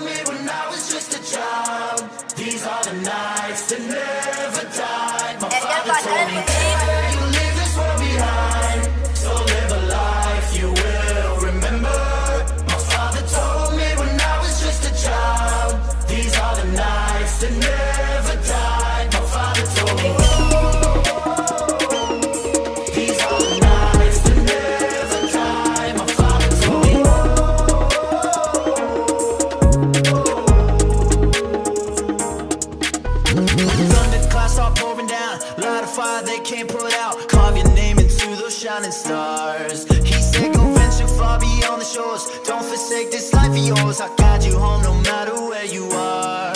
me Thunder clouds are pouring down, light a fire they can't put out. Carve your name into those shining stars. He said, Go venture far beyond the shores. Don't forsake this life of yours. I'll guide you home no matter where you are.